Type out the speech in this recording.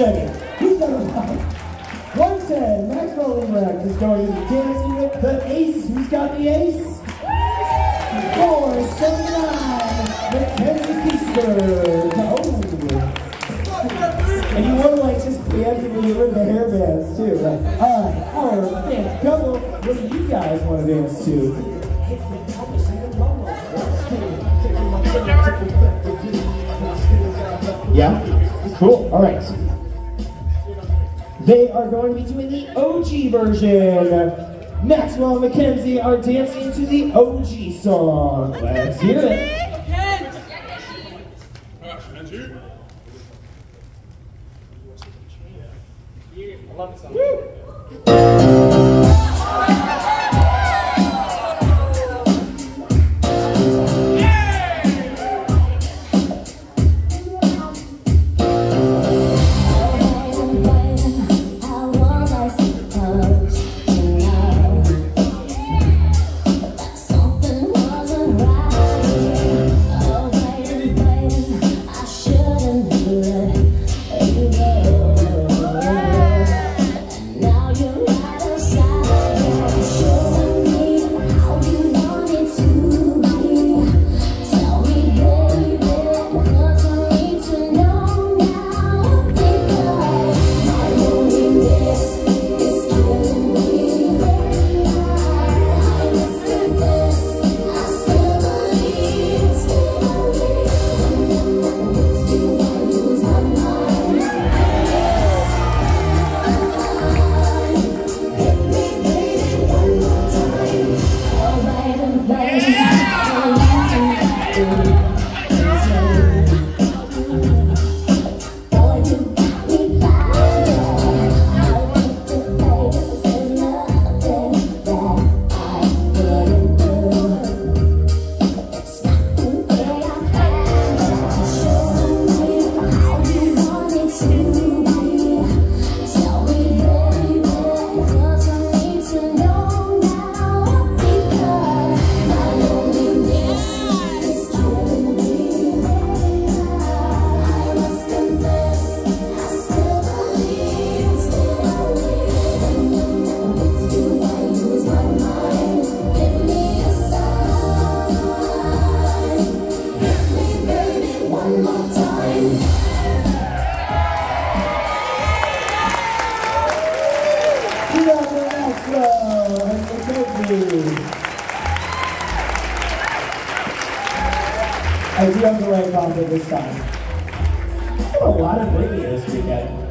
checking. Who's number five? 110, Maxwell Libbrecht is going to be dancing with the ace. Who's got the ace? 479, Mackenzie Keister. Oh. And you want to like just preemptively get rid of the hair bands too. Like, right, our fifth couple, what do you guys want to dance to? Yeah? Cool. All right. They are going to be doing the OG version. Maxwell and Mackenzie are dancing to the OG song. Let's hear it. How I do have the right pocket this time. A lot of bringing this weekend.